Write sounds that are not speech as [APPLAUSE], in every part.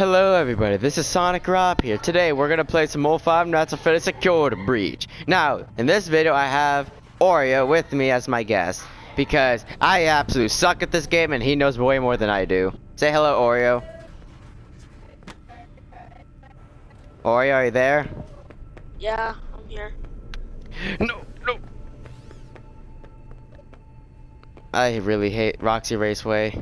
Hello everybody, this is Sonic Rob here. Today we're gonna play some 05 Nights of Freddy's Security Breach. Now, in this video I have Oreo with me as my guest. Because I absolutely suck at this game and he knows way more than I do. Say hello Oreo. Oreo, are you there? Yeah, I'm here. No, no. I really hate Roxy Raceway.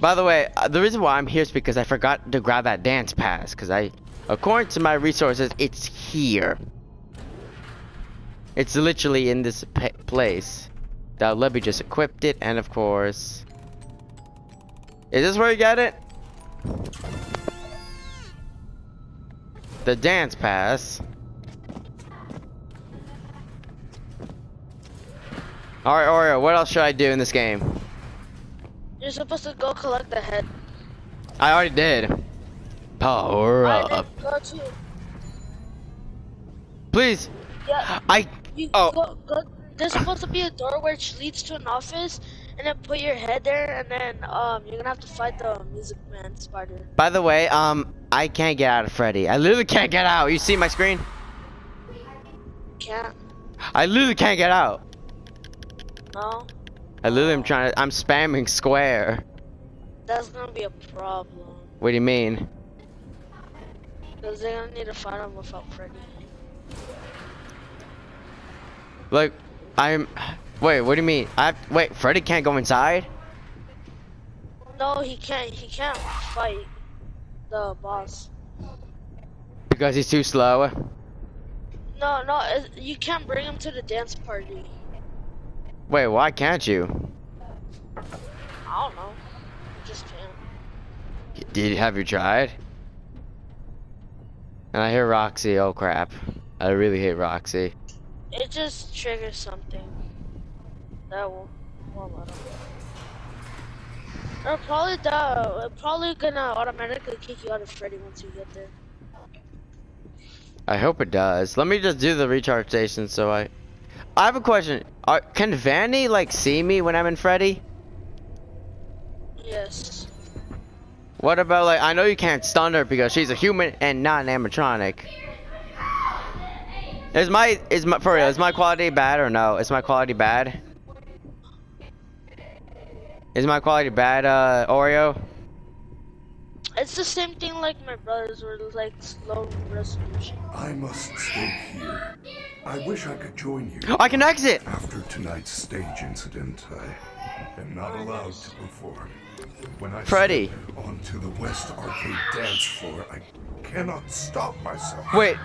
By the way, uh, the reason why I'm here is because I forgot to grab that dance pass. Because I, according to my resources, it's here. It's literally in this place. That Lebby just equipped it, and of course, is this where you got it? The dance pass. Alright, Oreo, what else should I do in this game? You're supposed to go collect the head. I already did. Power up. then go to. Please. Yeah, I. you Oh. go, go. There's supposed to be a door which leads to an office, and then put your head there, and then um, you're gonna have to fight the Music Man spider. By the way, um, I can't get out of Freddy. I literally can't get out. You see my screen? Can't. I literally can't get out. No, I literally am trying to. I'm spamming square. that's gonna be a problem. What do you mean? Cause they're gonna need to fight him without Freddy. Like, I'm. Wait, what do you mean? I wait. Freddy can't go inside. No, he can't. He can't fight the boss. Because he's too slow. No, no, you can't bring him to the dance party. Wait, why can't you? I don't know. You just can't. Did have you tried? And I hear Roxy. Oh crap! I really hate Roxy. It just triggers something. That will won't let him. Or probably the probably gonna automatically kick you out of Freddy once you get there. I hope it does. Let me just do the recharge station so I. I have a question. Are, can Vanny like see me when I'm in Freddy? Yes. What about like I know you can't stun her because she's a human and not an animatronic. Is my is my for real? Is my quality bad or no? Is my quality bad? Is my quality bad, uh, Oreo? It's the same thing like my brothers were like slow resolution. I must stay here. I wish I could join you. [GASPS] I can exit. After tonight's stage incident, I am not allowed to perform. When I Freddy. step onto the West Arcade dance floor, I cannot stop myself. Wait,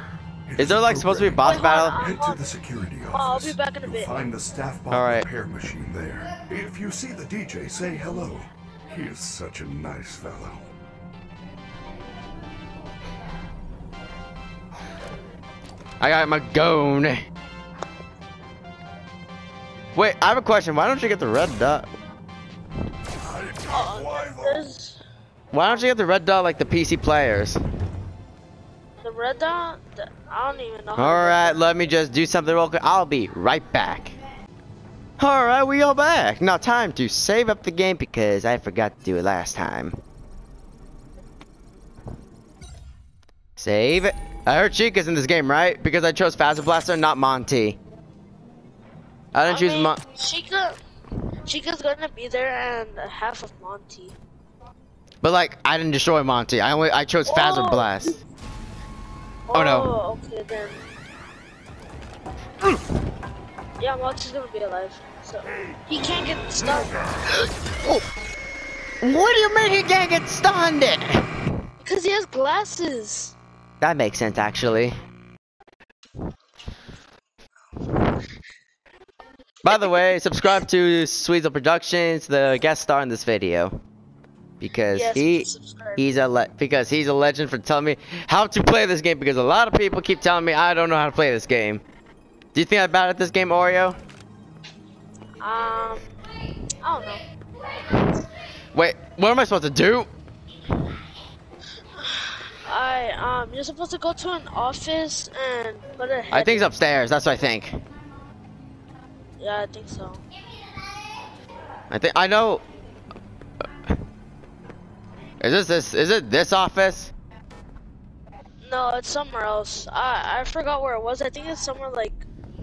is there like supposed to be a boss Wait, battle? Head to the security office. I'll be back in a You'll bit. find the staff bot All right. repair machine there. If you see the DJ, say hello. He is such a nice fellow. I got my gone. Wait, I have a question. Why don't you get the red dot? Why don't you get the red dot like the PC players? the red dot. I don't even know. how to All work right, it. let me just do something real quick. I'll be right back. All right, we are back. Now time to save up the game because I forgot to do it last time. Save it. I heard Chica's in this game, right? Because I chose Fazer Blaster, not Monty. I didn't I choose Monty. Mon. Chica, Chica's gonna be there and half of Monty. But like, I didn't destroy Monty. I only I chose Fazer Oh. Blast. Oh, oh no. Oh, okay then. Yeah, Monty's gonna be alive. So he can't get stuck [GASPS] oh. What do you mean he can't get stunned? because he has glasses. That makes sense, actually. By the way, subscribe to Sweezel Productions, the guest star in this video, because Yes, he he's a le because he's a legend for telling me how to play this game. Because a lot of people keep telling me I don't know how to play this game. Do you think I'm bad at this game, Oreo? Um, I don't know. Wait, what am I supposed to do? I um, you're supposed to go to an office and put a. I think it's upstairs. That's what I think. Yeah, I think so. I think I know. Is this this? Is it this office? No, it's somewhere else. I I forgot where it was. I think it's somewhere like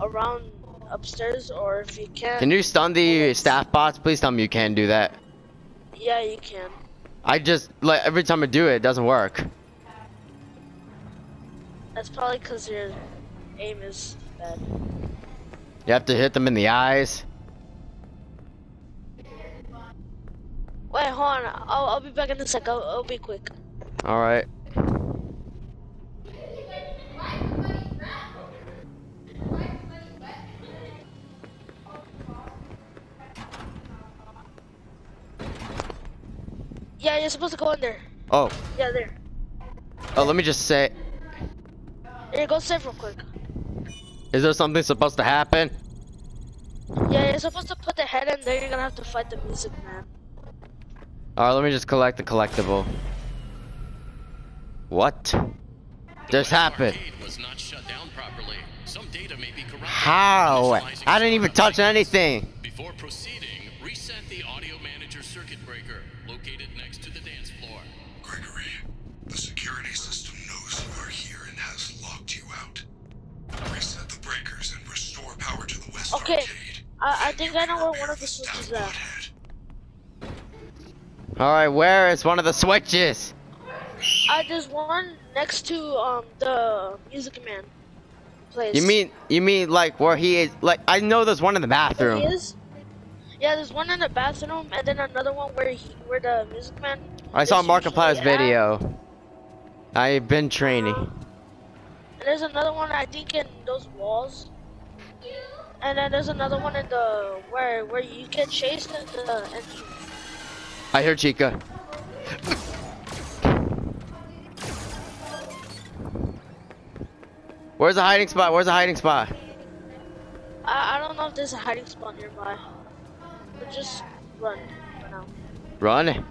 around upstairs, or if you can. Can you stun the staff bots? Please tell me you can do that. Yeah, you can. I just like every time I do it, it doesn't work. That's probably because your aim is bad. You have to hit them in the eyes. Wait, hold on. I'll I'll be back in a sec. I'll, I'll be quick. All right. Yeah, you're supposed to go in there. Oh, Yeah, there. oh. Let me just say, Here, go save real quick. is there something supposed to happen? Yeah, you're supposed to put the head in there. You're gonna have to fight the music man. All right. Let me just collect the collectible. What? Just happened. Was not shut down properly. Some data may be. How? I didn't even touch anything. Before proceeding, Okay, Arcade. I I think I know where one of the switches at. bothead. All right. Where is one of the switches? Uh, there's one next to um the music man place. You mean you mean like where he is? Like I know there's one in the bathroom. he is? Yeah, there's one in the bathroom, and then another one where he, where the music man. I saw is Markiplier's video. I've been training. And there's another one I think in those walls. And then there's another one in the where where you can chase the, the entrance. I hear Chica. Where's the hiding spot? Where's the hiding spot? I, I don't know if there's a hiding spot nearby. But just run for now. Run.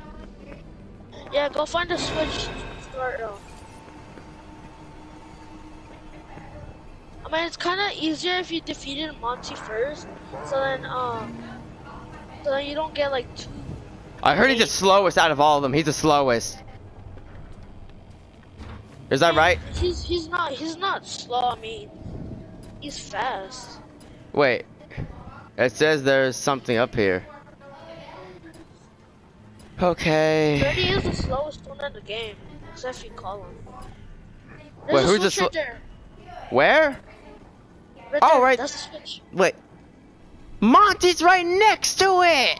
Yeah, go find a switch. Start. Uh, Mean, it's kind of easier if you defeated Monty first, so then um, so then you don't get like two. I heard he's the slowest out of all of them. He's the slowest. Is that right? He's he's not he's not slow. I mean, he's fast. Wait. It says there's something up here. Okay. Freddy is the slowest one in the game, except if you call him. There's Wait, who's the there. Where? Right Oh, there. right. That's the switch. Wait. Monty's right next to it!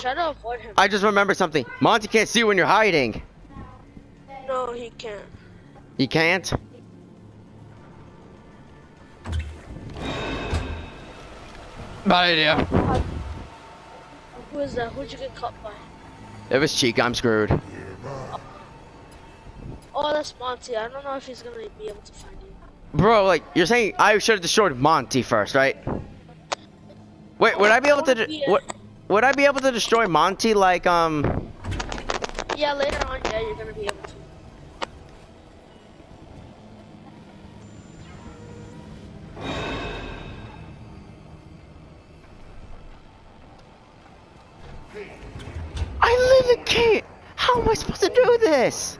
Try to avoid him. [GASPS] I just remembered something. Monty can't see when you're hiding. No, he can't. He can't? Bad idea. Who is that? Who'd you get caught by? It was Chica, I'm screwed. Oh, that's Monty. I don't know if he's gonna be able to find you. Bro, like, you're saying I should have destroyed Monty first, right? Wait, would I be able to... Would, would I be able to destroy Monty, like, um... Yeah, later on, yeah, you're gonna be able to. I live in Kate! How am I supposed to do this?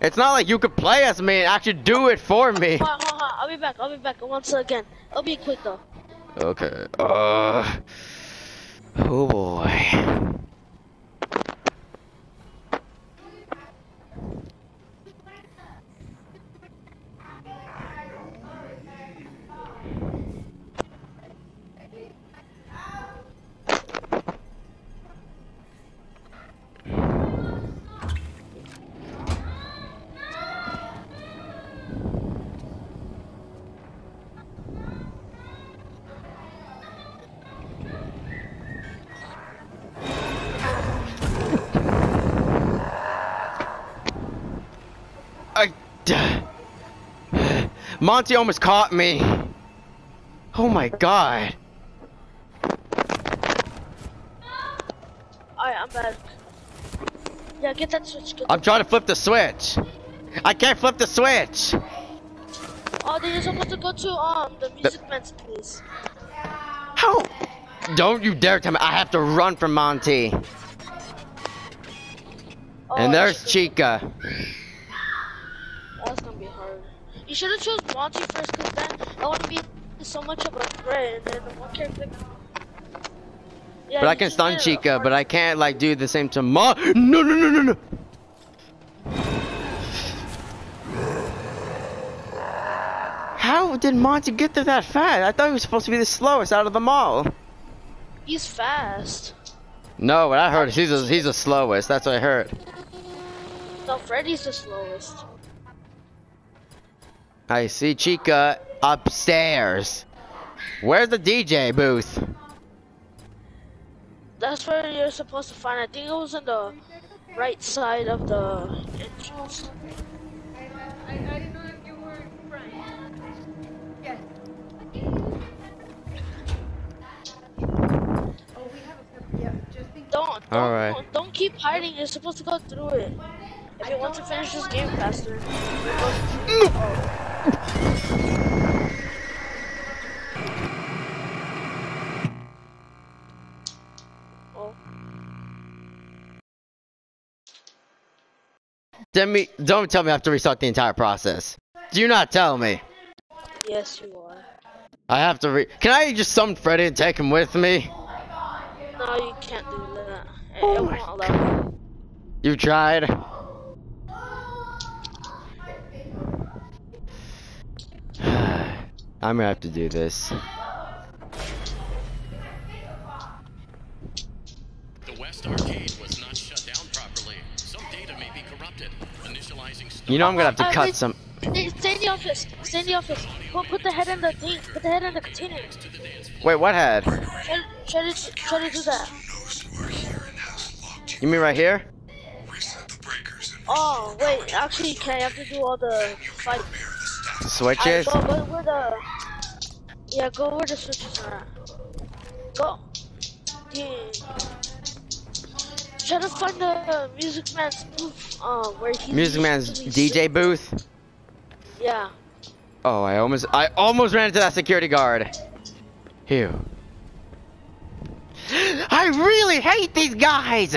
It's not like you could play as me and actually do it for me. Hold on, hold on, I'll be back. I'll be back once again. I'll be quick though. Okay. Uh. Oh boy. Monty almost caught me. Oh my god. Alright, I'm back. Yeah, get that switch. Get I'm trying to flip the switch. I can't flip the switch. Oh, then you're supposed to go to um the music man's place. How? don't you dare tell me I have to run from Monty. Oh, and there's. Chica. That's gonna be hard. You should have chose Monty first, cause then that wouldn't be so much of a threat, and then one character. Yeah, But I can stun Chica, but I can't like do the same to Mon. No, no, no, no, no. How did Monty get there that fast? I thought he was supposed to be the slowest out of them all. He's fast. No, what I heard is he's the, he's the slowest. That's what I heard. No, Freddy's the slowest. I see Chica upstairs. Where's the DJ booth? That's where you're supposed to find. it. I think it was on the right side of the entrance. I, I didn't know if you were Brian. Yes. Oh, we have a yeah, just in Don't, don't, All right. don't keep hiding. You're supposed to go through it. If you want to finish this game faster. Oh, Let me, don't tell me I have to restart the entire process. Do not tell me. yes, you are. I have to re- Can I just summon Freddy and take him with me? No, you can't do that. It, Oh it my you. You tried? I'm gonna have to do this. The West Arcade was not shut down properly. Some data may be corrupted. Initializing. You know I'm gonna have to Uh, cut wait. some. Stay, stay in the office. Stay in the office. Put, put the head in the thing. Put the head in the container. to the dance floor. Wait, what head? Try, try to try to do that. You are here and has locked you. You mean right here? Reset the breakers and Oh wait, actually, you can't. Have to do all the fight. Repair the staff. Switches? Alright, go, go where the yeah, go where the switches are at. Go. Dang. Try to find the Music Man's booth. Uh, where he. Music Man's DJ booth? Yeah. Oh, I almost, I almost ran into that security guard. Phew. [GASPS] I really hate these guys.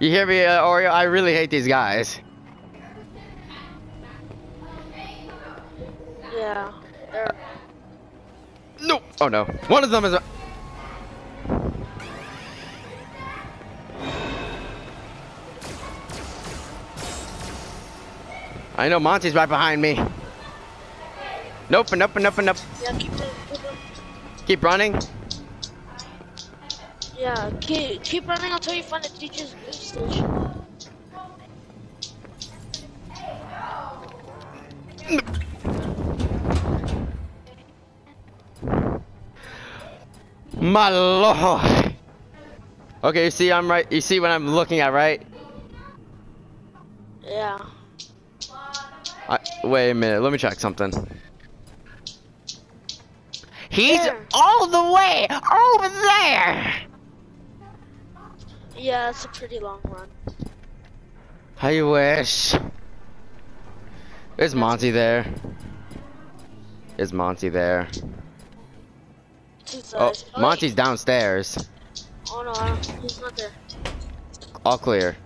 You hear me, uh, Oreo? I really hate these guys. Yeah. They're, No. Oh no. One of them is. A I know Monty's right behind me. Nope, nope, nope, nope. yeah. Keep keep Keep running. yeah. Keep keep running until you find the teacher's booth station. My lord. Okay, you see, I'm right. You see what I'm looking at, right? Yeah. I, wait a minute. Let me check something. He's There. all the way over there. Yeah, it's a pretty long run. I wish. Is Monty there? Is Monty there? Oh. Monty's downstairs. Oh no, he's not there. All clear.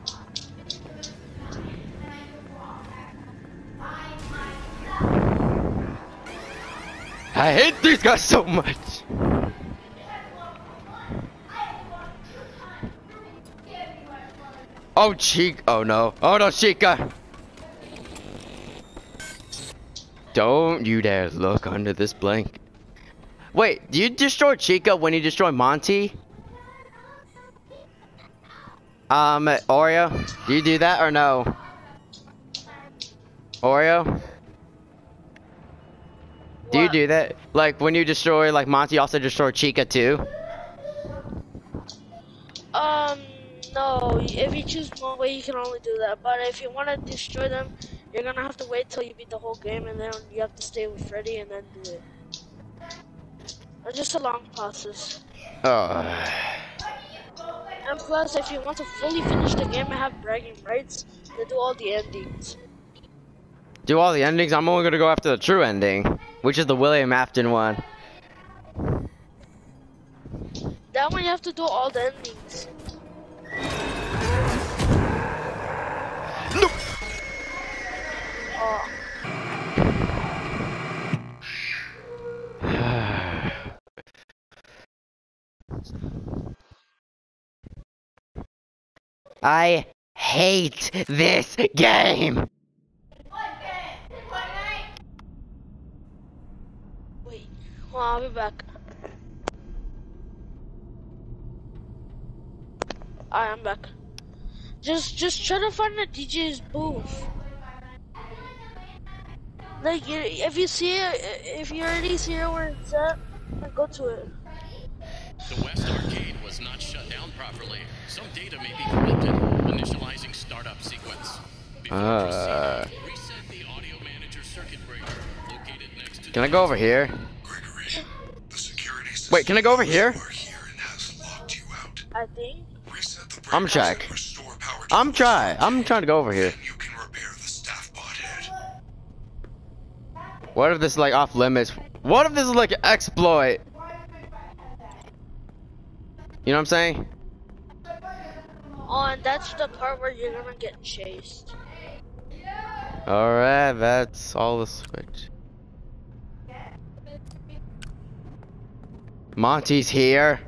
I hate these guys so much. Oh, Chica. Oh, no. Oh, no, Chica. Don't you dare look under this blanket. Wait, do you destroy Chica when you destroy Monty? Um, Oreo, do you do that or no? Oreo? Do you do that? Like, when you destroy, like, Monty also destroy Chica too? Um, no. If you choose one way, you can only do that. But if you want to destroy them, you're gonna have to wait till you beat the whole game, and then you have to stay with Freddy and then do it. Or just a long process. Uh. Ah. And plus, if you want to fully finish the game and have bragging rights, to do all the endings. Do all the endings? I'm only gonna go after the true ending, which is the William Afton one. That one you have to do all the endings. I hate this game. wait. Hold I'll be back. Alright, I'm back. Just, just try to find the DJ's booth. Like, if you see it, if you already see it where it's at, then go to it. The West Arcade was not shut down properly. Some data may be corrupted. Initializing startup sequence. Before Uh. proceeding, reset the audio manager circuit breaker located next to Can I go over here? Gregory, the security system Wait, can I go over here? knows you are here and has locked you out. I think. Reset the I'm breakers check. and restore power to I'm trying. I'm trying to go over here. You can repair the staff bot head. What if this is like off limits? What if this is like an exploit? You know what I'm saying? Oh, and that's the part where you're gonna get chased. Alright, that's all the switch. Monty's here.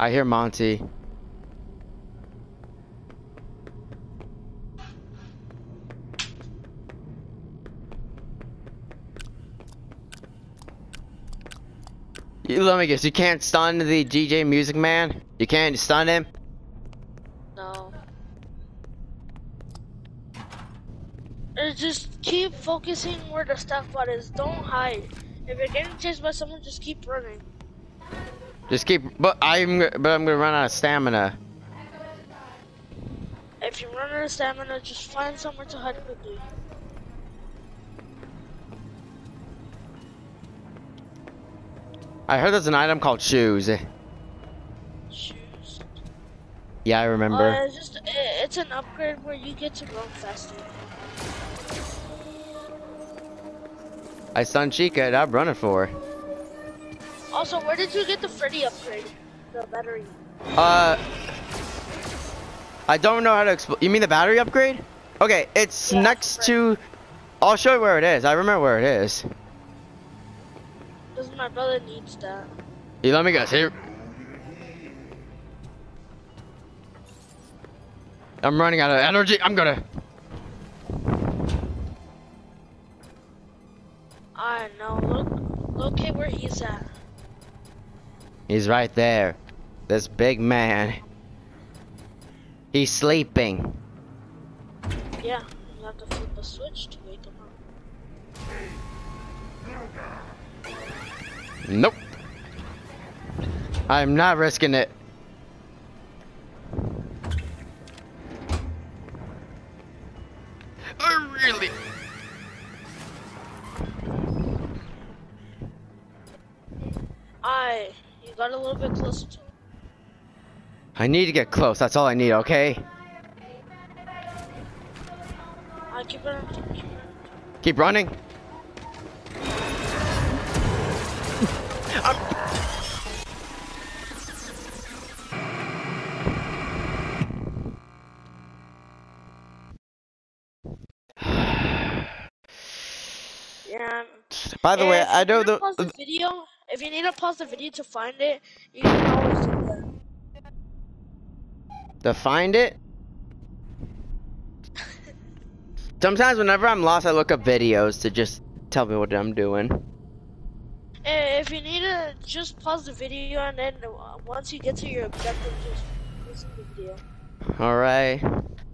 I hear Monty. Let me guess, you can't stun the DJ Music Man? You can't stun him? No. Uh, Just keep focusing where the staff bot is. Don't hide. If you're getting chased by someone, just keep running. Just keep, but I'm, but I'm gonna run out of stamina. If you run out of stamina, just find somewhere to hide quickly. I heard there's an item called shoes. Shoes. Yeah, I remember. Uh, it's just i- it's an upgrade where you get to run faster. I stunned Chica and I'm running for her. Also, where did you get the Freddy upgrade? The battery. Uh, I don't know how to explain. You mean the battery upgrade? Okay, it's Yeah, next right. to. I'll show you where it is. I remember where it is. My brother needs that. You let me guess here. I'm running out of energy. I'm gonna. I know. Look, locate where he's at. He's right there. This big man. He's sleeping. Yeah, you have to flip a switch Nope. I'm not risking it. I really. I, you got a little bit closer to. I need to get close. That's all I need, okay? I keep running. Keep running. By the way, I know the. Pause the video. If you need to pause the video to find it, you can always do that. To find it? Sometimes whenever I'm lost, I look up videos to just tell me what I'm doing. Eh, If you need to, just pause the video and then uh, once you get to your objective, just listen to the video. Alright.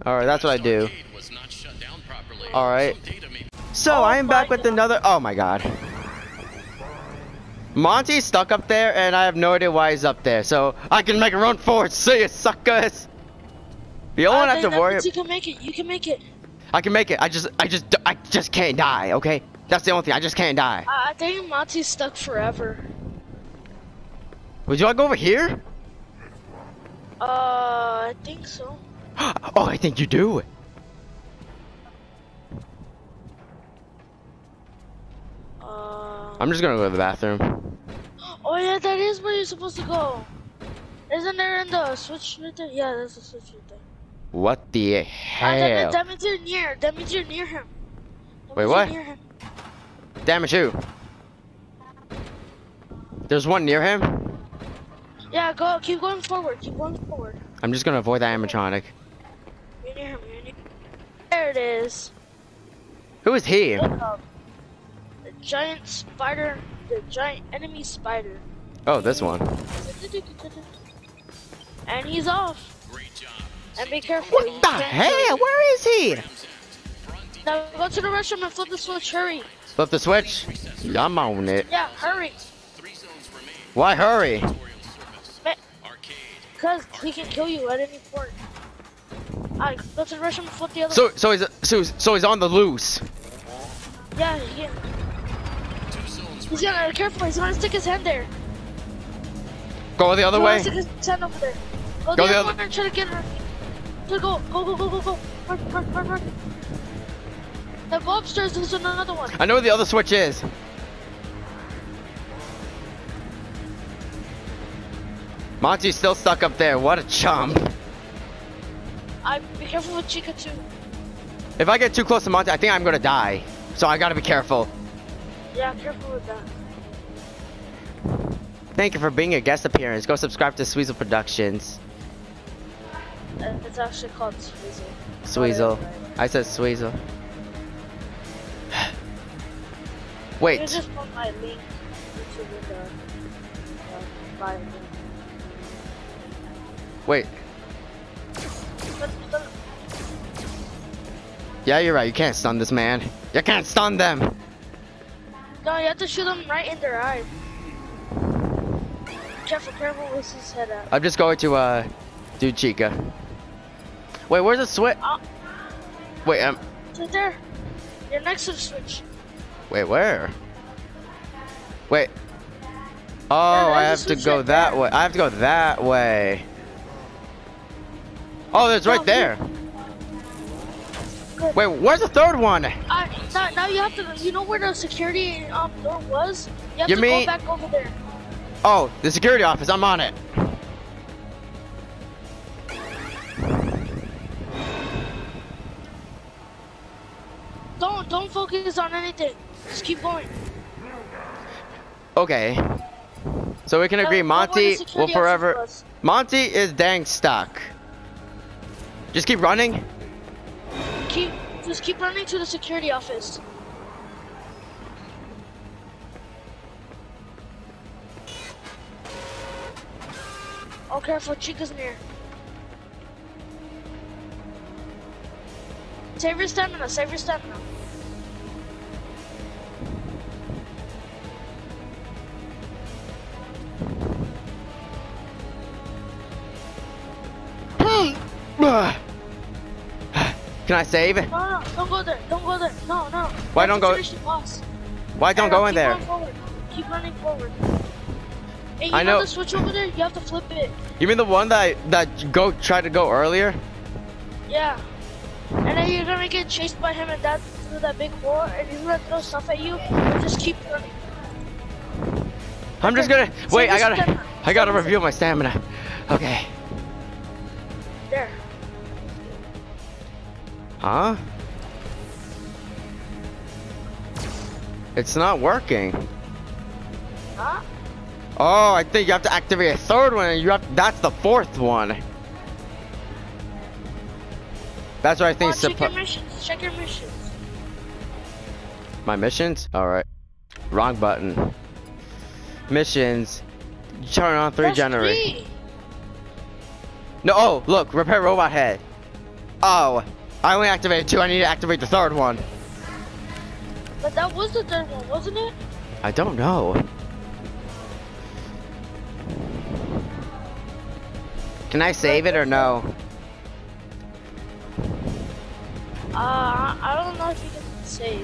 Alright, that's what I do. Arcade was not shut down properly. Alright. Some data may So Oh I am back with God. another. Oh my god. Monty's stuck up there, and I have no idea why he's up there. So I can make a run for it. See you, suckers. The only Uh, have to worry. You can make it. You can make it. I can make it. I just, I just, I just can't die. Okay, that's the only thing. I just can't die. I I think Monty's stuck forever. Would you like to go over here? Uh, I think so. [GASPS] Oh, I think you do. I'm just gonna go to the bathroom. Oh yeah, that is where you're supposed to go. Isn't there in the switch right there? Yeah, there's a switch right there. What the Ah, that, hell? that means you're near. That means you're near him. That Wait, what? Near him. Damage who? There's one near him? Yeah, go. Keep going forward. Keep going forward. I'm just gonna avoid that animatronic. You're near him. You're near. There it is. Who is he? Look up. The giant spider. The giant enemy spider. Oh, this one. And he's off. Great job. And be careful. What the hell? Where is he? Rams out. Front defense Now go to the restroom and flip the switch. Hurry. Flip the switch. I'm on it. Yeah, hurry. Three zones remain. Why hurry? Tutorial surface. Ma- Arcade. Cause he can kill you at any point. Alright, go to the restroom and flip the other. So, so he's so, so he's on the loose. yeah, he can. He's gonna careful. He's gonna stick his hand there. Go the other way. Stick his hand over there. Go, Go the, the other way and try to get her. Go, go, go, go, go, go, go. Run, run, run, run. Now go upstairs. There's another one. I know where the other switch is. Monty's still stuck up there. What a chump. I be careful with Chica too. If I get too close to Monty, I think I'm gonna die. So I gotta be careful. Yeah, careful with that. Thank you for being a guest appearance. Go subscribe to Sweezel Productions. Uh, It's actually called Sweezel. Sweezel. Right. I said Sweezel. [SIGHS] Wait. You Wait. just put my link into the uh, bio. Wait. Yeah, you're right. You can't stun this man. You can't stun them. No, you have to shoot them right in their eye. Careful, careful with his head at. I'm just going to uh do Chica. Wait, where's the switch? Oh, Wait, um, it's right there. You're next to the switch. wait, where? Wait. Oh, Yeah, I have to go right that there. way. I have to go that way. Oh, right No, there. Good. Wait, where's the third one? Uh, now, now you have to. You know where the security um door was? You have You to mean- go back over there. Oh, the security office. I'm on it. Don't don't focus on anything. Just keep going. Okay. So we can agree, Monty will forever. Monty is dang stuck. Just keep running. Just keep running to the security office. Oh, careful, Chica's near. Save your stamina, save your stamina. Hmm. [SIGHS] Ah. Can I save? No, no, don't go there, don't go there. No, no. Why don't go- finish the boss. Why don't go in there? forward. Keep running forward. Hey, you I know know- the switch over there? You have to flip it. You mean the one that that go tried to go earlier? Yeah. And then you're gonna get chased by him and that through that big hole and he's gonna throw stuff at you just keep running. I'm just gonna wait. I gotta. I gotta review my stamina. Okay. Huh? It's not working. Huh? Oh, I think you have to activate a third one, and you have that's the fourth one. That's what I Oh, think. check your missions. Check your missions. my missions. All right. Wrong button. Missions. Turn on three three. No. Oh, look. Repair robot head. Oh, I only activated two. I need to activate the third one. But that was the third one, wasn't it? I don't know. Can I save it or no? Uh, I don't know if you can save.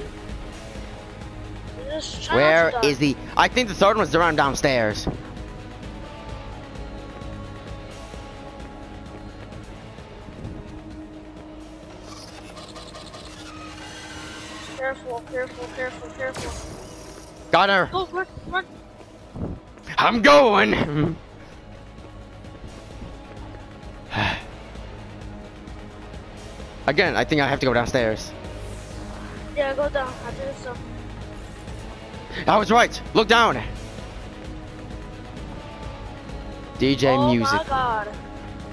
You Just try Where is the? I think the third one's around downstairs. Careful, careful, careful. Got her. Go, run, run. I'm going. [SIGHS] Again, I think I have to go downstairs. Yeah, go down. I think so. I was right. Look down. DJ oh music. my god.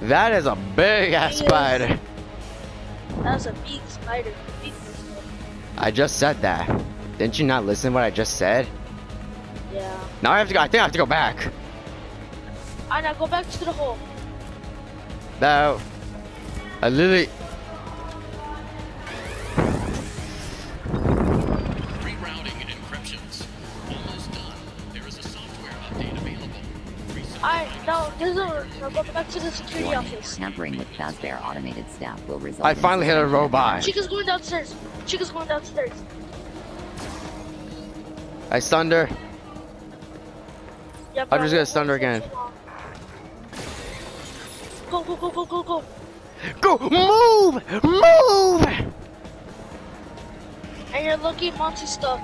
That is a big ass spider. That's a. Big spider. I just said that. Didn't you not listen to what I just said? Yeah. Now I have to go. I think I have to go back. Alright, now go back to the hole. No. I literally. Alright, now there's a now go back to the security Warning, office. tampering with Fazbear automated staff will result I finally hit a suspension of robot. Chica's going downstairs. Chica's going downstairs. I stunned her. Yeah, I'm just gonna stun her again. Go, go, go, go, go, go. Go! Move! Move! And you're lucky Monty's stuck.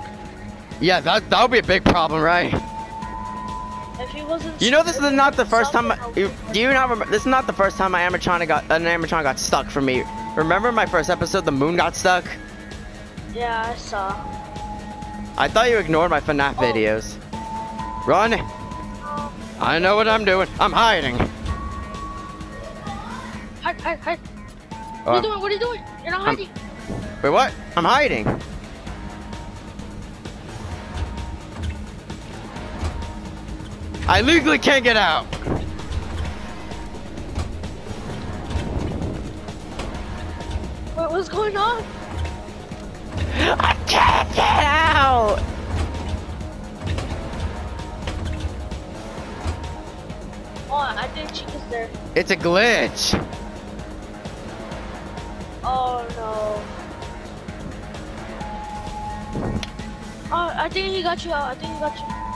Yeah, that that would be a big problem, right? If he wasn't You know, this is not the first time. I, you, do you not remember? This is not the first time my animatronic got an animatronic got stuck for me. Remember my first episode? The moon got stuck. Yeah, I saw. I thought you ignored my FNAF Oh. videos. Run! I know what I'm doing. I'm hiding. hide, hide, hide. What are you doing? What are you doing? You're not I'm- hiding. wait, what? I'm hiding. I legally can't get out. What, was going on? I can't get out. Oh, I think Chica's there. It's a glitch. Oh no. Oh, I think he got you out. I think he got you.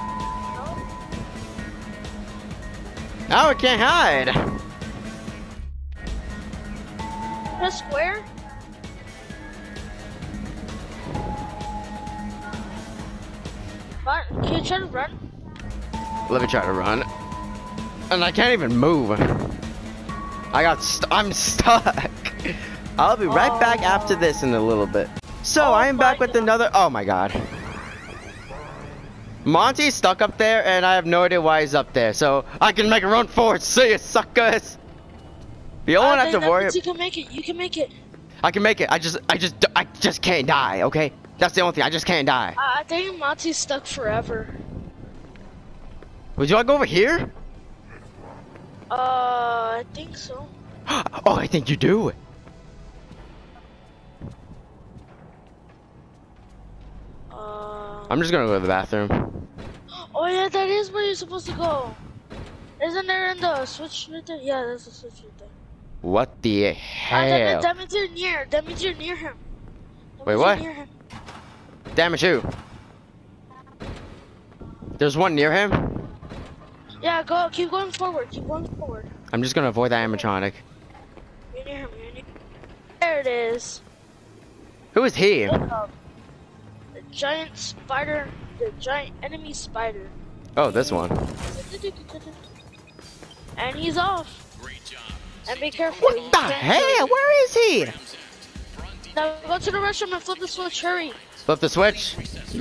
Oh, now I can't hide. Press square? Run. Can you try to run? Let me try to run. And I can't even move. I got st I'm [LAUGHS] stuck. I'll be right back oh. after this in a little bit. So Oh I am back oh with God. another oh my god. Monty's stuck up there and I have no idea why he's up there. So I can make a run for it. See you suckers. The only one I have to worry You can make it. You can make it. I can make it. I just I just I just can't die, okay? That's the only thing. I just can't die. I I think Monty's stuck forever. Would you to go over here? Uh, I think so. [GASPS] oh, I think you do. I'm just gonna go to the bathroom. oh yeah, that is where you're supposed to go. Isn't there in the switch right there? Yeah, there's a switch right there. What the Uh, that, hell? means, that means you're near. That means you're near him. That Wait, what? Him. Damage who? There's one near him. Yeah, go. Keep going forward. Keep going forward. I'm just gonna avoid that animatronic. You're near him. You're near. There it is. Who is he? Look up. The giant spider. The giant enemy spider. Oh, this one. And he's off. Great job. And be careful. What the hell? Where is he? Rams Act. Front Now go to the restroom and flip the switch. Hurry. Flip the switch.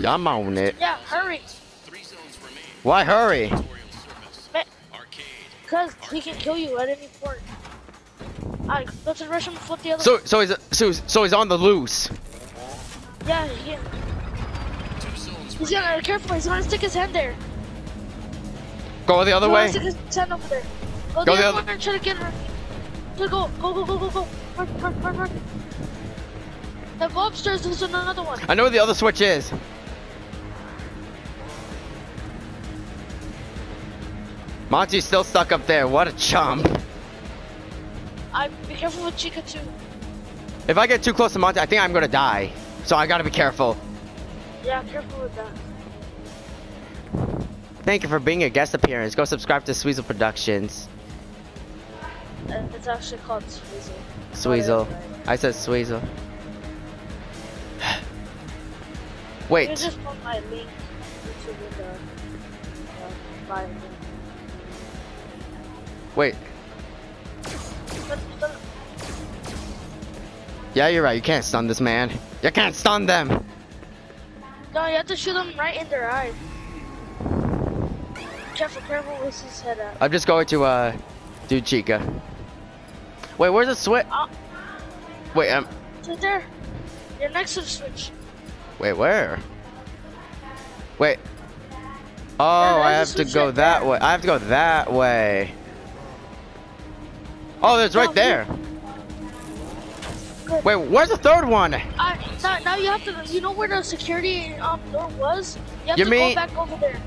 I'm on it. Yeah, hurry. Three zones remain. Why hurry? Tutorial service. Ma- Arcade. Cause he can kill you at any point. Alright, go to the restroom and flip the other. So, so he's so, so he's on the loose. yeah, he can. He's gonna uh, careful. He's gonna stick his hand there. Go the other way. stick his hand over there. Go, Go the, the other and try to get her. Go, go, go, go, go, go, go. Run, run, run, run. Now go upstairs. There's another one. I know where the other switch is. Monty's still stuck up there. What a chump. I be careful with Chica too. If I get too close to Monty, I think I'm gonna die. So I gotta be careful. Yeah, careful with that. Thank you for being a guest appearance. Go subscribe to Sweezel Productions. Uh, It's actually called Sweezel. Sweezel. I said Sweezel. [SIGHS] Wait. You Wait. just put my link. figured uh, uh, buy. Wait. But, but, Yeah, you're right. You can't stun this man. You can't stun them. No, you have to shoot them right in their eye. Careful, careful, where's his head at? I'm just going to uh do Chica. Wait, where's the switch? Oh, Wait, um, it's right there. You're next to the switch. wait, where? Wait. Oh, I have to go right that way. I have to go that way. Oh, there's right No, there. Wait, where's the third one? Uh, now, now you have to, you know where the security um, door was? You have You to mean- go back over there.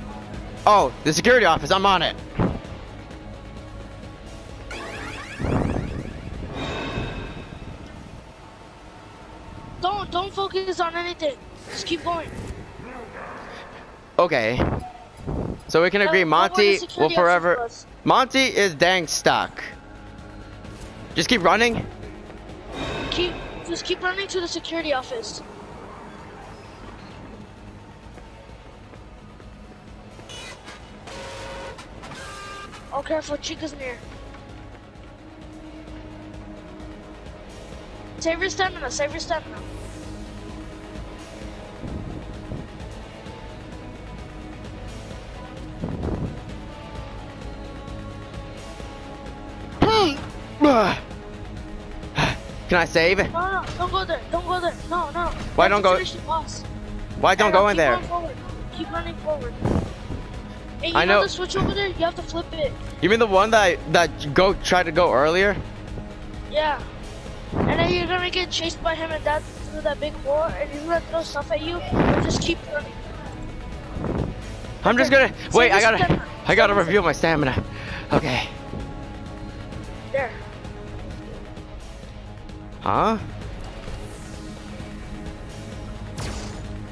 Oh, the security office. I'm on it. Don't, don't focus on anything. Just keep going. Okay. So we can agree, Monty will forever. Monty is dang stuck. Just keep running. Keep, just keep running to the security office. Oh, careful, Chica's near. Save your stamina, save your stamina. Can I save? It? No, no, don't go there, don't go there. No, no. Why don't go- finish the boss. Why don't go in there? Keep running forward. Hey, you I know, know- the switch over there? You have to flip it. You mean the one that that go tried to go earlier? Yeah. And then you're gonna get chased by him and that through that big wall, and he's gonna throw stuff at you. And just keep running. I'm just gonna Save wait. I gotta. I gotta review my stamina. Okay. Huh?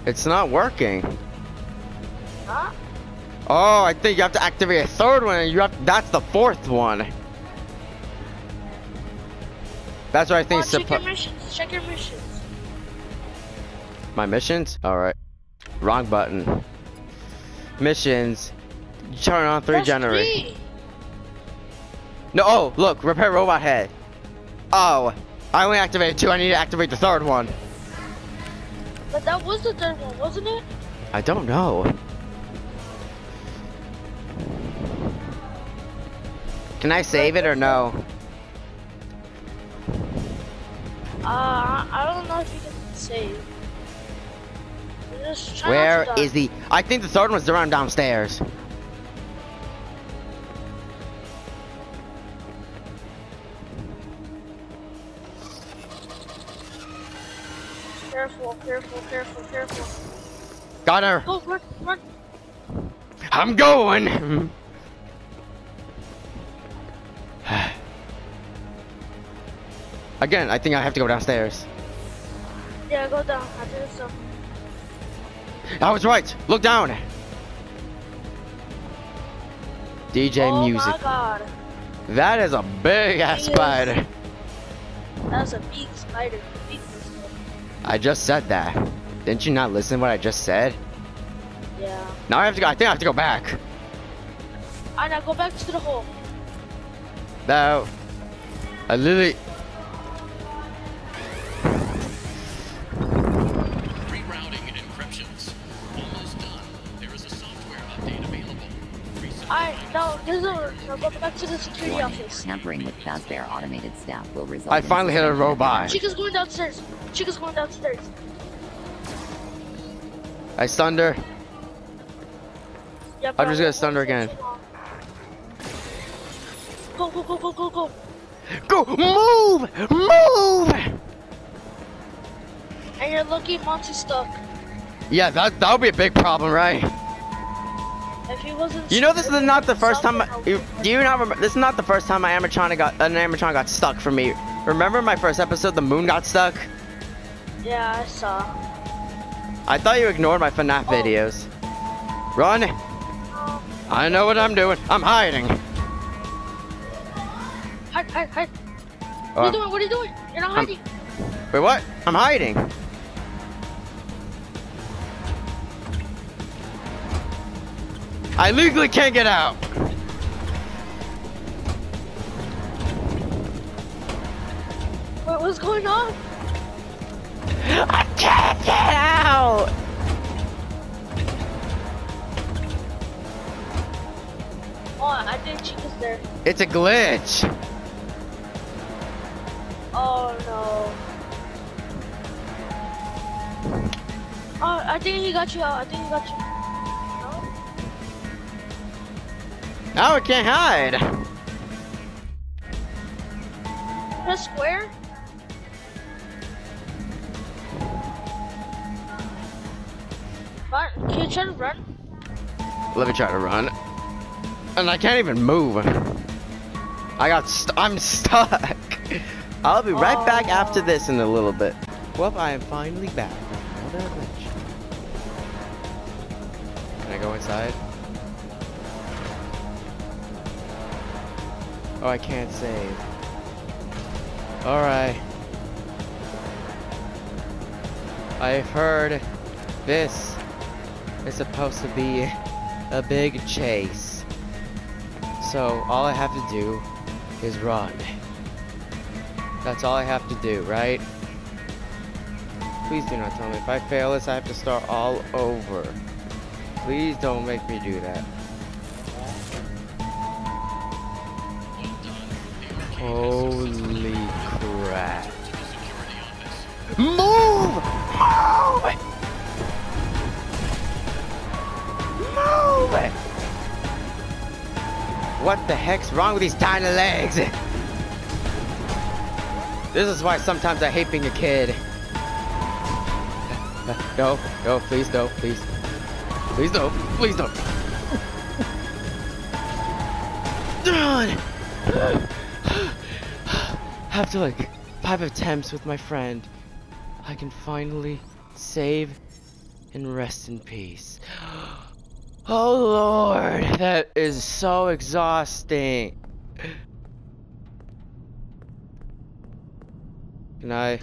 It's not working. Huh? Oh, I think you have to activate a third one, and you have to, that's the fourth one. That's what I think. Come check your missions. Check your missions. My missions? Alright. Wrong button. Missions. Turn on three generate. No, oh, look, repair robot head. Oh, I only activated two. I need to activate the third one. But that was the third one, wasn't it? I don't know. Can I save it or no? Uh, I don't know if you can save. Where is the? I think the third one's around downstairs. Careful, careful, careful, careful. Got her. Go, run, run. I'm going. [SIGHS] Again, I think I have to go downstairs. Yeah, go down. I it so. I was right. Look down. DJ oh music. my god. That is a big ass spider. That's a. Big spider. I just said that. Didn't you not listen to what I just said? Yeah. Now I have to go. I think I have to go back. Alright, now go back to the hole. No. I literally. Rerouting encryptions. Almost done. There is a software update available. Alright, now, there's a, now go back to the security Warning, office. tampering with Fazbear automated staff will result I in finally hit a suspended robot. Chica's going downstairs. Chica's going downstairs. I stunned her. Yeah, I'm just gonna stun her again. Go, go, go, go, go, go. Go! Move! Move! And you're lucky Monty's stuck. Yeah, that that would be a big problem, right? If he wasn't You know, this is not the first time. I, you, do you not remember? This is not the first time my animatronic got an animatronic got stuck for me. Remember my first episode? The moon got stuck. Yeah, I saw. I thought you ignored my FNAF Oh. videos. Run! I know what I'm doing. I'm hiding. hide, hide, hide. What are Uh, you doing? What are you doing? You're not I'm- hiding. wait, what? I'm hiding. I legally can't get out. What was going on? I can't get out. Oh, I think Chica's there. It's a glitch. Oh no. Oh, I think he got you out. I think he got you. No? Now I can't hide. Press square? Try to run? Let me try to run. And I can't even move. I got st I'm stuck. [LAUGHS] I'll be right back after this in a little bit. Well, I am finally back. Can I go inside? Oh, I can't save. Alright. I heard this is supposed to be a big chase. So all I have to do is run. That's all I have to do, right? Please do not tell me if I fail this I have to start all over. Please don't make me do that. Holy crap. Move! Move! Move! What the heck's wrong with these tiny legs? This is why sometimes I hate being a kid. [LAUGHS] No, no, please no, please. Please no, please no. [LAUGHS] Done! [SIGHS] After like five attempts with my friend, I can finally save and rest in peace. [GASPS] Oh lord, that is so exhausting. Can I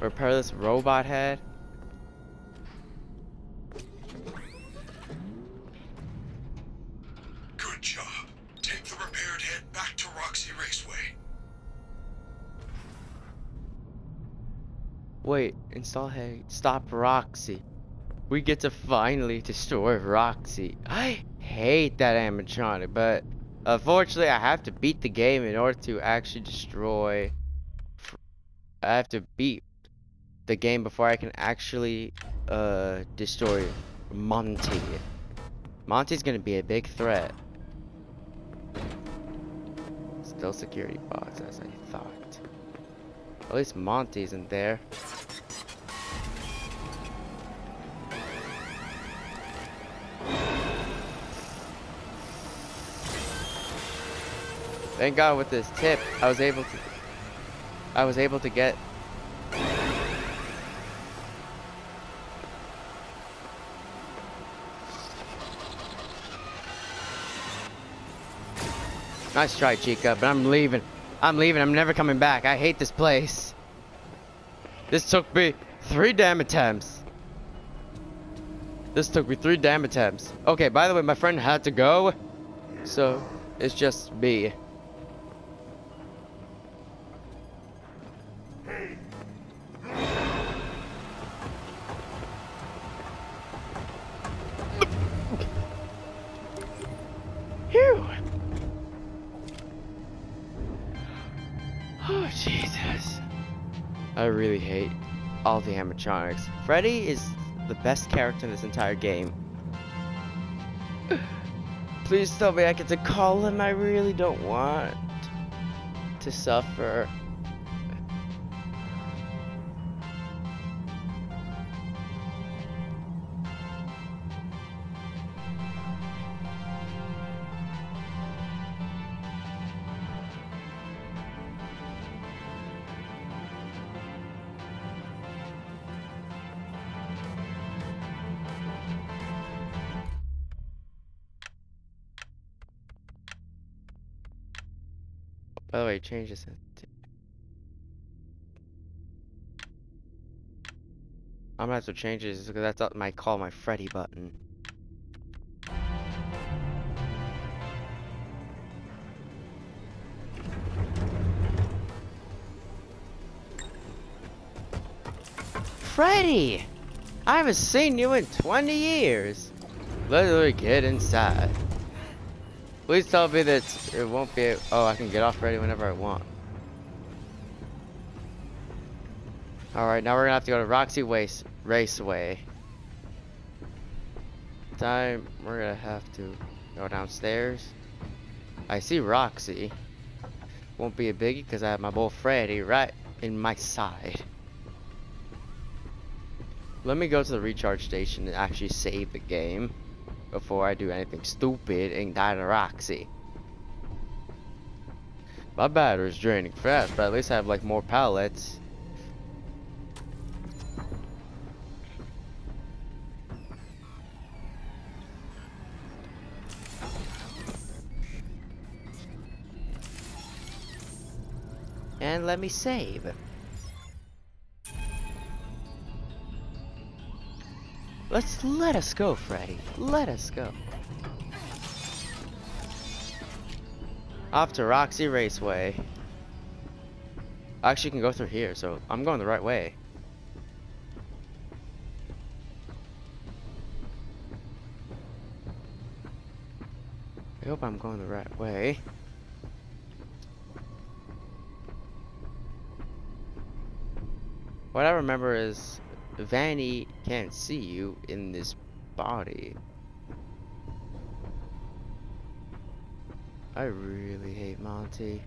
repair this robot head? Good job. Take the repaired head back to Roxy Raceway. Wait, install head, stop Roxy. We get to finally destroy Roxy. I hate that animatronic, but unfortunately I have to beat the game in order to actually destroy. I have to beat the game before I can actually uh, destroy Monty. Monty's gonna be a big threat. Still security bots as I thought. At least Monty isn't there. Thank God with this tip, I was able to I was able to get Nice try, Chica, but I'm leaving. I'm leaving. I'm never coming back. I hate this place. This took me three damn attempts. This took me three damn attempts. Okay, by the way, my friend had to go. So, it's just me. Really hate all the animatronics. Freddy is the best character in this entire game. [SIGHS] Please tell me I get to call him. I really don't want to suffer. I'm gonna have to change this because that's my call my Freddy button. Freddy! I haven't seen you in 20 years. Literally get inside. Please tell me that it won't be. Oh, I can get off Freddy whenever I want. Alright, now we're gonna have to go to Roxy Waste Raceway. Time we're gonna have to go downstairs. I see Roxy. Won't be a biggie because I have my boy Freddy right in my side. Let me go to the recharge station and actually save the game before I do anything stupid and die to Roxy. My battery's draining fast, but at least I have like more pallets. And let me save. Let's let us go, Freddy. Let us go. Off to Roxy Raceway. I actually can go through here, so I'm going the right way. I hope I'm going the right way. What I remember is Vanny can't see you in this body. I really hate Monty.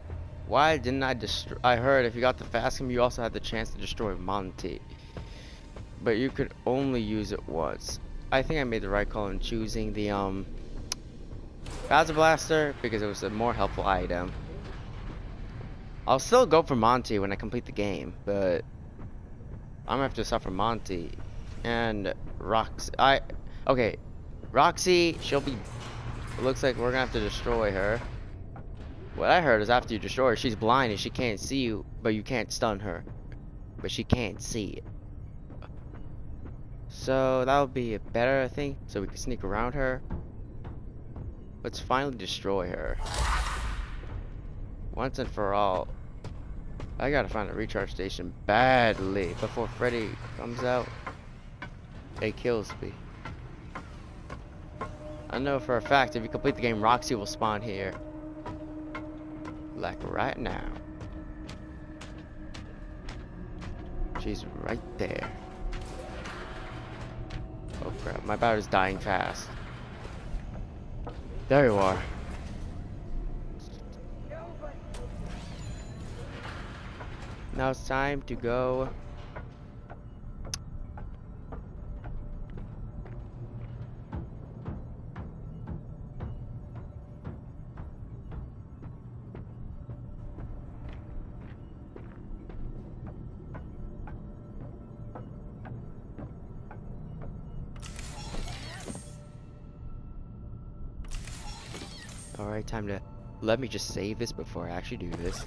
Why didn't I destroy? I heard if you got the Faz-Cam, you also had the chance to destroy Monty. But you could only use it once. I think I made the right call in choosing the um Fazer Blaster because it was a more helpful item. I'll still go for Monty when I complete the game, but I'm gonna have to suffer Monty and Roxy. I okay, Roxy. She'll be. Looks like we're gonna have to destroy her. What I heard is after you destroy her, she's blind and she can't see you, but you can't stun her. But she can't see it. So that would be a better thing, so we can sneak around her. Let's finally destroy her. Once and for all. I gotta find a recharge station badly before Freddy comes out. It kills me. I know for a fact if you complete the game, Roxy will spawn here. Like right now. She's right there. Oh crap, my battery's dying fast. There you are. Now it's time to go. Let me just save this before I actually do this.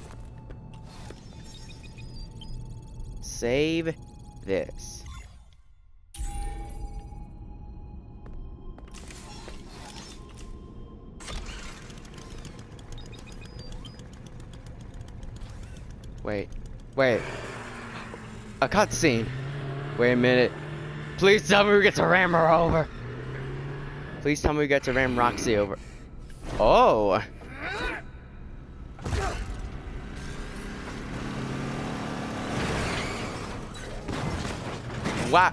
Save this. Wait, wait. A cutscene. Wait a minute. Please tell me we get to ram her over. Please tell me we get to ram Roxy over. Oh. Wow.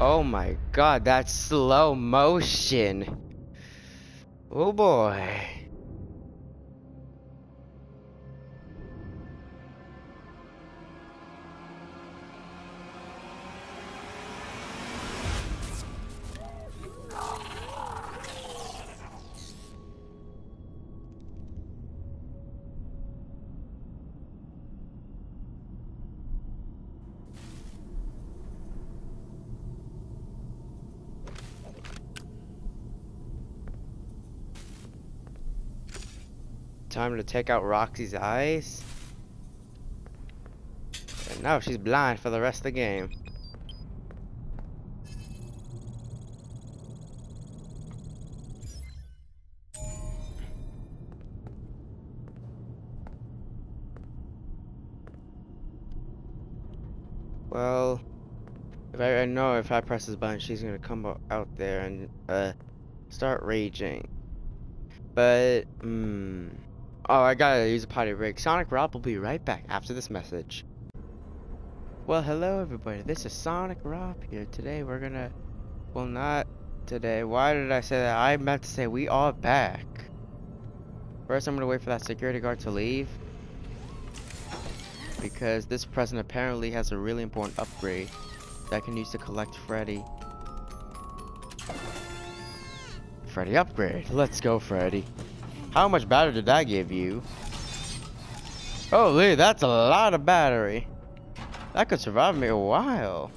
Oh my god, that's slow motion. Oh boy. Time to take out Roxy's eyes. And now she's blind for the rest of the game. Well, if I, I know if I press this button, she's gonna come out there and uh start raging. But, hmm. Oh, I gotta use a potty break. Sonic Rob will be right back after this message. Well, hello everybody. This is Sonic Rob here. Today we're gonna, well, not today. Why did I say that? I meant to say we are back. First, I'm gonna wait for that security guard to leave. Because this present apparently has a really important upgrade that I can use to collect Freddy. Freddy upgrade. Let's go, Freddy. How much battery did that give you? Holy, that's a lot of battery. That could survive me a while.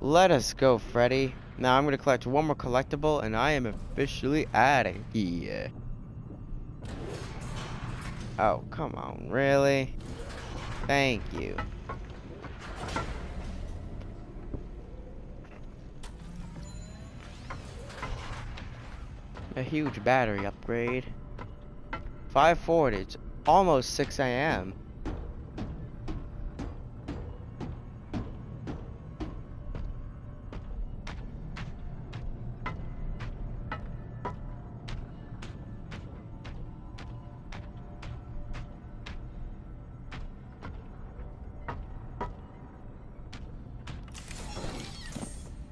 Let us go, Freddy. Now I'm gonna collect one more collectible and I am officially out of here. Oh, come on, really? Thank you. A huge battery upgrade. 540, it's almost 6 a.m.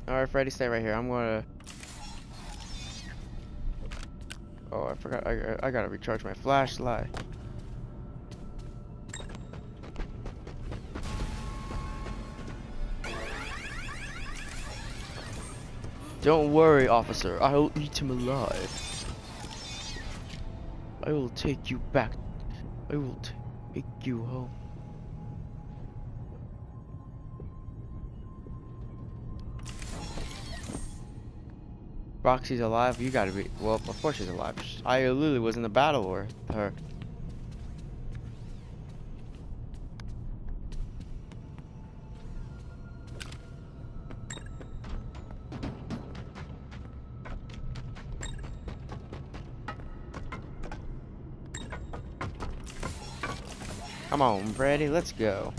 Alright, Freddy, stay right here. I'm gonna. Oh, I forgot. I, I gotta recharge my flashlight. Don't worry, officer. I will eat him alive. I will take you back. I will take you home. Roxy's alive. You gotta be. Well, of course she's alive. I literally was in the battle with her. Come on, Freddy, let's go.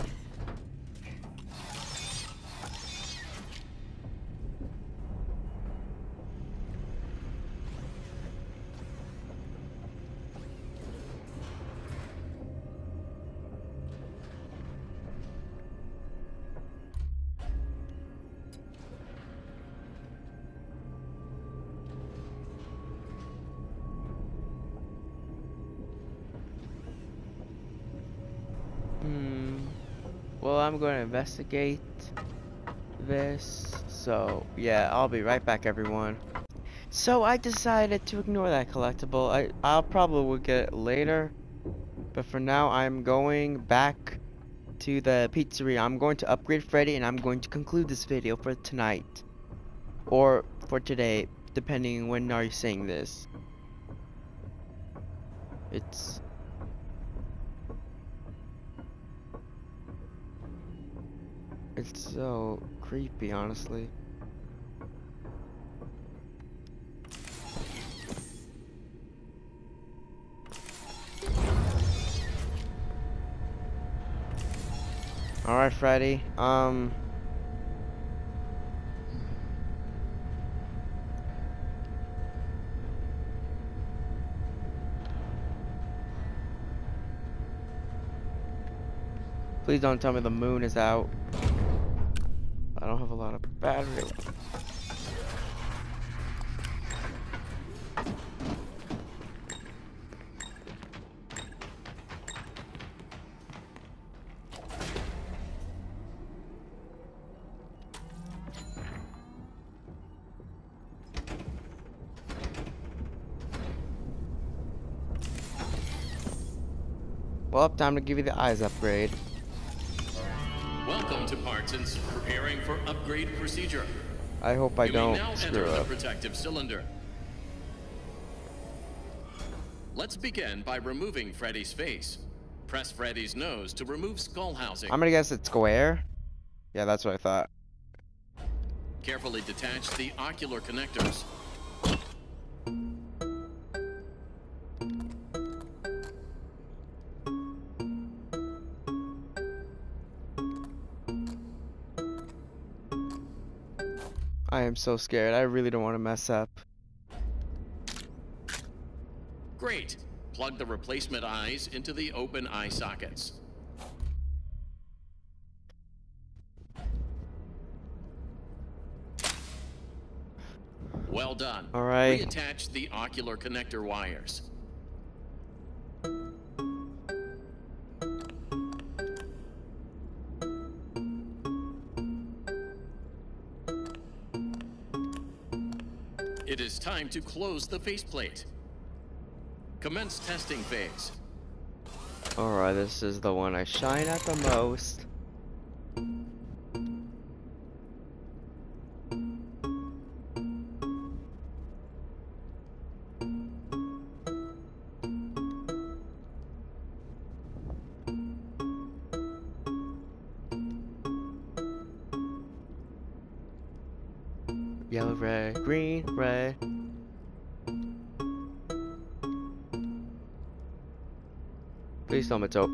I'm going to investigate this. So, yeah, I'll be right back, everyone. So, I decided to ignore that collectible. I, I'll probably get it later. But for now, I'm going back to the pizzeria. I'm going to upgrade Freddy, and I'm going to conclude this video for tonight. Or for today, depending when are you seeing this. It's It's so creepy, honestly. Alright, Freddy. Um. Please don't tell me the moon is out. I don't have a lot of battery. Well, time to give you the eyes upgrade. Welcome to preparing for upgrade procedure. I hope I you may now don't enter screw the up. protective cylinder. Let's begin by removing Freddy's face. Press Freddy's nose to remove skull housing. I'm gonna guess it's square. Yeah, that's what I thought. Carefully detach the ocular connectors. Am so scared. I really don't want to mess up. Great. Plug the replacement eyes into the open eye sockets. Well done. All right. Reattach the ocular connector wires. Time to close the faceplate. Commence testing phase. Alright, this is the one I shine at the most. Yellow, red, green, red. Please tell me it's up.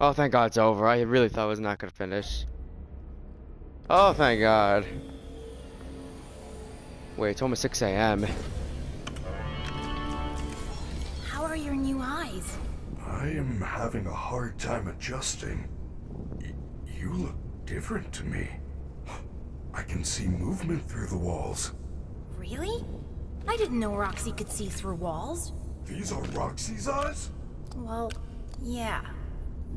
Oh, thank God it's over. I really thought I was not gonna finish. Oh, thank God. Wait, it's almost 6 a.m. How are your new eyes? I am having a hard time adjusting. Y- you look different to me. I can see movement through the walls. Really? I didn't know Roxy could see through walls. These are Roxy's eyes? Well, yeah.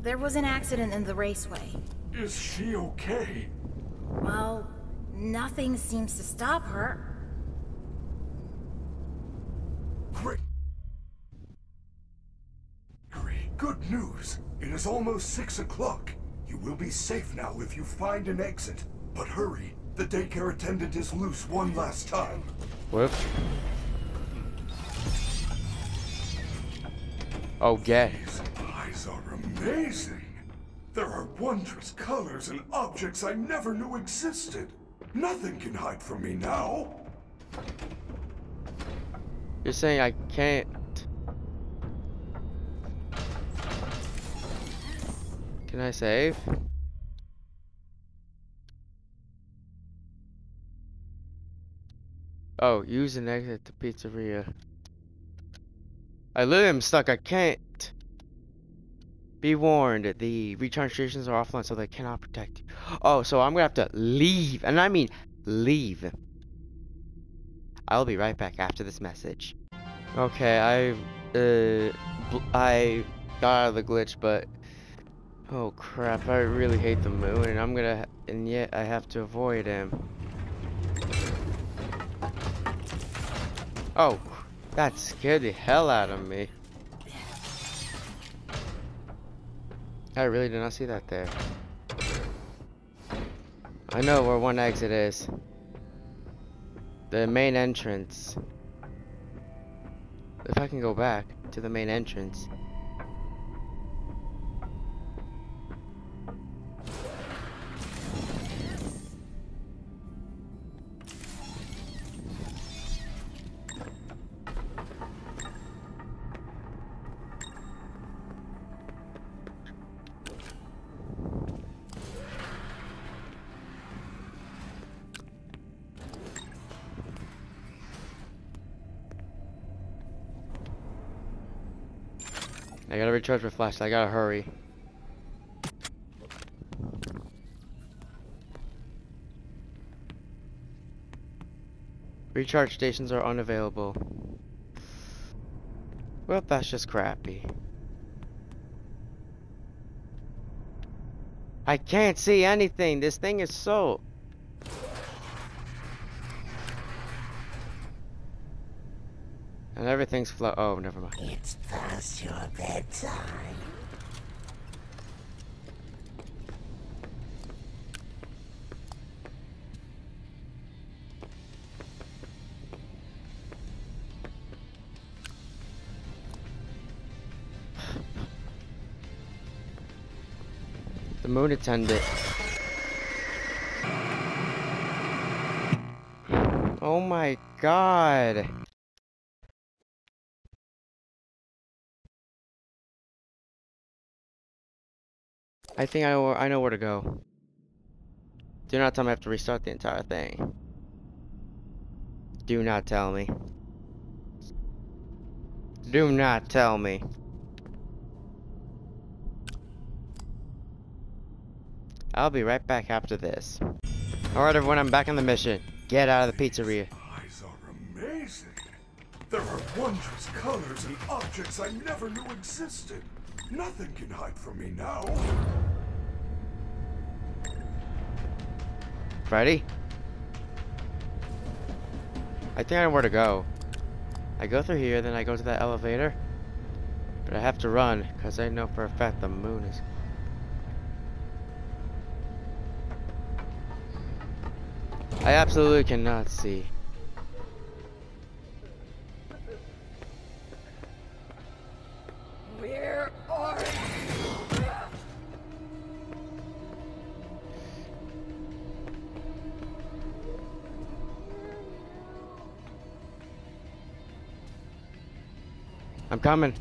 There was an accident in the raceway. Is she okay? Well, nothing seems to stop her. Great. Great. Good news. It is almost six o'clock. You will be safe now if you find an exit. But hurry. The daycare attendant is loose one last time. Whoop. Oh, get. These eyes are amazing. There are wondrous colors and objects I never knew existed. Nothing can hide from me now. You're saying I can't. Can I save? Oh, use an exit to pizzeria. I literally am stuck. I can't. Be warned, the recharge stations are offline so they cannot protect you. Oh, so I'm gonna have to leave. And I mean leave. I'll be right back after this message. Okay, I uh I got out of the glitch, but oh crap, I really hate the moon, and I'm gonna and yet I have to avoid him. Oh, that scared the hell out of me. I really did not see that there. I know where one exit is. The main entrance. If I can go back to the main entrance. My flashlight. I gotta hurry. Recharge stations are unavailable. Well, that's just crappy. I can't see anything. This thing is so... And everything's flow. Oh, never mind. It's past your bedtime. the moon attendant. Oh my god. I think I know, I know where to go. Do not tell me I have to restart the entire thing. Do not tell me. Do not tell me. I'll be right back after this. Alright everyone, I'm back on the mission. Get out of the pizzeria. Eyes are amazing. There are wondrous colors and objects I never knew existed. Nothing can hide from me now. Freddy? I think I know where to go. I go through here, then I go to that elevator. But I have to run, because I know for a fact the moon is... I absolutely cannot see. I'm coming.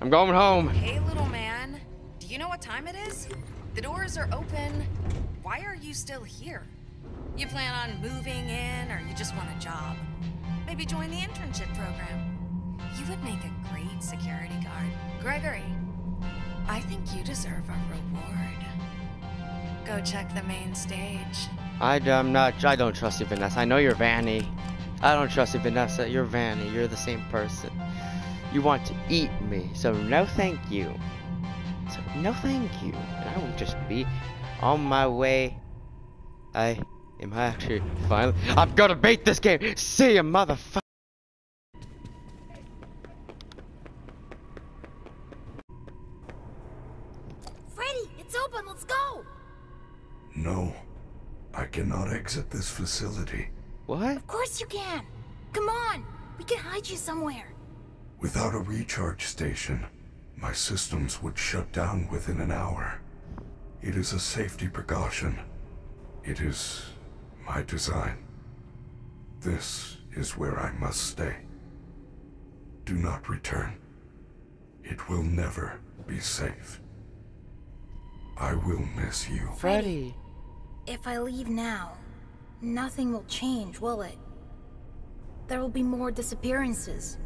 I'm going home. Hey, little man. Do you know what time it is? The doors are open. Why are you still here? You plan on moving in, or you just want a job? Maybe join the internship program. You would make a great security guard. Gregory, I think you deserve a reward. Go check the main stage. I, am not. I don't trust you, Vanessa. I know you're Vanny. I don't trust you, Vanessa. You're Vanny. You're the same person. You want to eat me, so no thank you. So no thank you. And I will just be on my way. I am I actually finally. I'm gonna beat this game. See ya, motherfucker. Cannot exit this facility. What? Of course you can! Come on! We can hide you somewhere. Without a recharge station, my systems would shut down within an hour. It is a safety precaution. It is my design. This is where I must stay. Do not return. It will never be safe. I will miss you. Freddy. If I leave now, nothing will change, will it? There will be more disappearances.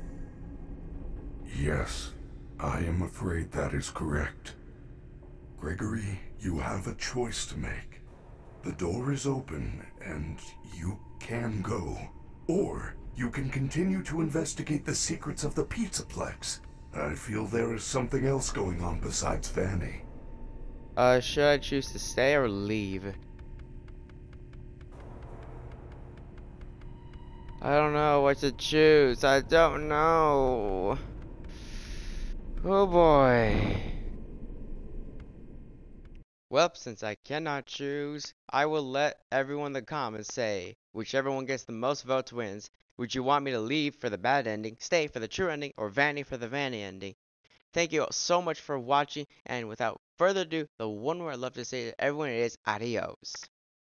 Yes, I am afraid that is correct. Gregory, you have a choice to make. The door is open, and you can go. Or you can continue to investigate the secrets of the Pizzaplex. I feel there is something else going on besides Vanny. Uh, should I choose to stay or leave? I don't know what to choose. I don't know. Oh boy. Well, since I cannot choose, I will let everyone in the comments say, whichever one gets the most votes wins. Would you want me to leave for the bad ending, stay for the true ending, or Vanny for the Vanny ending? Thank you all so much for watching, and without further ado, the one word I love to say to everyone is adios.